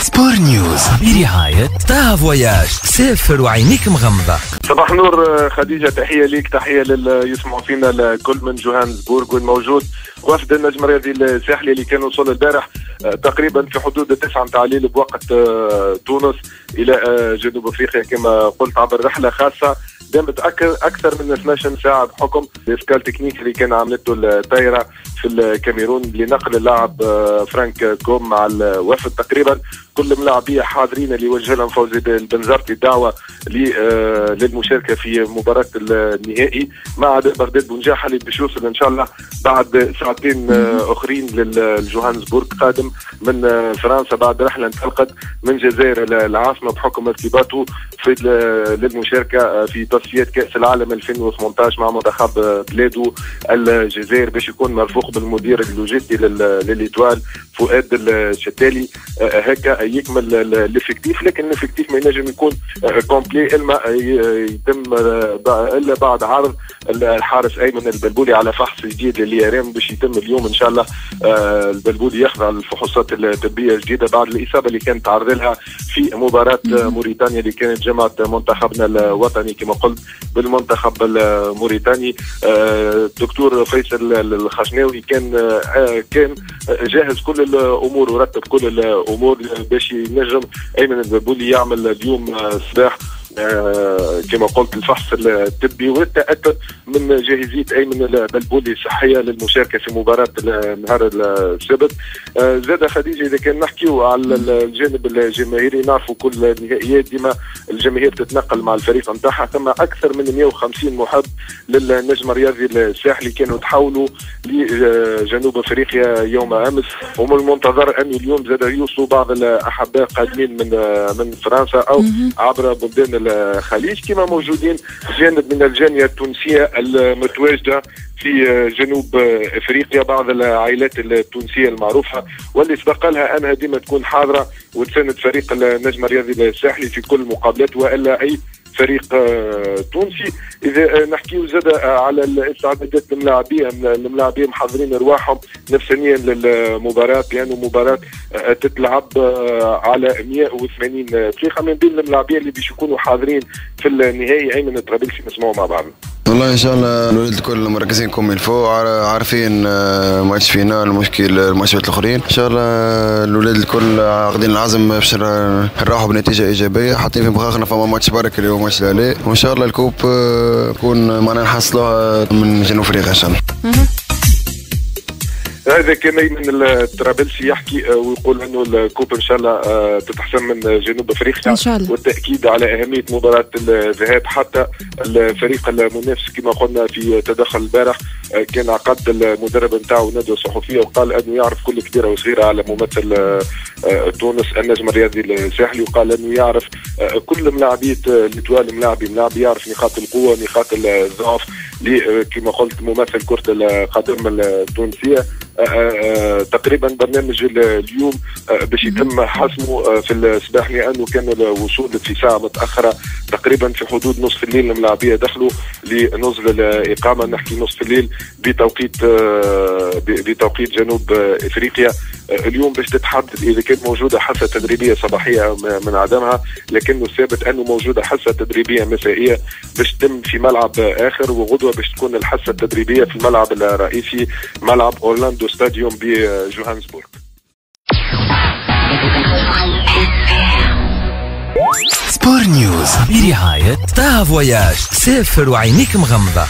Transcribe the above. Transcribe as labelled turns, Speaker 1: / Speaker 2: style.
Speaker 1: Sport News. برعاية طه Voyages سافر وعينيك مغمضة.
Speaker 2: صباح نور خديجة تحية ليك تحية للي يسمعوا فينا الكل من جوهانسبورغ والموجود وفد النجم الرياضي الساحلي اللي كان وصل البارح آه، تقريبا في حدود التسعة متاع الليل بوقت آه، تونس إلى آه، جنوب أفريقيا كما قلت عبر رحلة خاصة دامت أكثر من 12 ساعه بحكم ال escale technique اللي كان عملته الطايره في الكاميرون لنقل اللاعب فرانك كوم مع الوفد تقريبا. كل ملاعبية حاضرين اللي وجه لهم فوزي البنزرتي دعوه للمشاركة في مباراة النهائي مع بغداد بونجاح اللي باش يوصل إن شاء الله بعد ساعتين أخرين للجوهانسبورغ قادم من فرنسا بعد رحلة انطلقت من جزائر العاصمة بحكم ارتباطه في للمشاركة في تصفيات كأس العالم 2018 مع منتخب بلاده الجزائر باش يكون مرفوق بالمدير اللوجستي لل Étoile فؤاد الشتالي. هكا يكمل ال effectif لكن ال effectif ما ينجم يكون complet إلا يتم إلا بعد عرض الحارس أيمن البلبولي على فحص جديد لل IRM باش يتم اليوم إن شاء الله البلبولي يخضع الفحوصات الطبيه الجديدة بعد الإصابة اللي كانت تعرض لها في مباراة موريتانيا اللي كانت جمعت منتخبنا الوطني كما قلت بالمنتخب الموريتاني. الدكتور فيصل الخشناوي كان كان جاهز كل الأمور ورتب كل الأمور باش ينجم أيمن البلبولي يعمل اليوم صباح آه كما قلت الفحص الطبي والتاكد من جاهزية ايمن البلبولي الصحيه للمشاركة في مباراة نهار السبت. آه زاد خديجة إذا كان نحكيو على الجانب الجماهيري نعرفوا كل النهائيات. ديما الجماهير تتنقل مع الفريق نتاعها. ثم أكثر من 150 محب للنجم الرياضي الساحلي كانوا تحولوا لجنوب أفريقيا يوم أمس. ومن المنتظر أن اليوم زاد يوصلوا بعض الأحباء قادمين من من فرنسا أو عبر بلدان الخليج كما موجودين جانب من الجالية التونسية المتواجدة في جنوب إفريقيا بعض العائلات التونسية المعروفة واللي سبق لها أنها ديما تكون حاضرة وتساند فريق النجم الرياضي الساحلي في كل المقابلات وإلا أي فريق تونسي. إذا نحكيو زاد على الاستعدادات الملاعبيه الملاعبيه محضرين أرواحهم نفسانيا للمباراة لأنه مباراة تتلعب على 180 دقيقه من بين الملاعبيه اللي باش يكونوا حاضرين في النهائي أيمن الطرابلسي نسمعوا مع بعض.
Speaker 3: والله إن شاء الله الولاد الكل مركزين كوم الفو عارفين match finale مش كالماتشات الآخرين. إن شاء الله الولاد الكل عاقدين العزم باش نروحوا بنتيجة إيجابية. حاطين في مخاخنا فما ماتش برك اليوم ماتش وإن شاء الله ال coupe نكون معنا نحصلوها من جنوب أفريقيا إن شاء الله.
Speaker 2: هذا كان ايمن الطرابلسي يحكي ويقول إنه ال coupe إن شاء الله تتحصل من جنوب أفريقيا.
Speaker 4: إن شاء الله.
Speaker 2: والتأكيد على أهمية مباراة الذهاب حتى الفريق المنافس كما قلنا في تدخل البارح كان عقد المدرب نتاعو ندوه صحفيه وقال إنه يعرف كل كبيرة وصغيرة على ممثل تونس النجم الرياضي الساحلي وقال إنه يعرف كل ملاعبية الاتوال ملاعبي ملاعبي يعرف نقاط القوة نقاط الضعف كما قلت ممثل كرة القدم التونسية. تقريبا برنامج اليوم باش يتم حسمه في الصباح لأنه كان الوصول في ساعة متأخرة تقريبا في حدود نصف الليل الملاعبية دخلوا لنزل الإقامة. نحكي نصف الليل بتوقيت بتوقيت جنوب إفريقيا. اليوم باش تتحدد إذا كانت موجودة حصه تدريبية صباحية من عدمها لكنه ثابت أنه موجودة حصه تدريبية مسائية باش تتم في ملعب آخر وغدوة باش تكون الحصه التدريبية في الملعب الرئيسي ملعب أورلاندو ستاديوم بجوهانسبورغ
Speaker 1: سبور نيوز برعاية طه فواياج سافر وعينيك مغمضة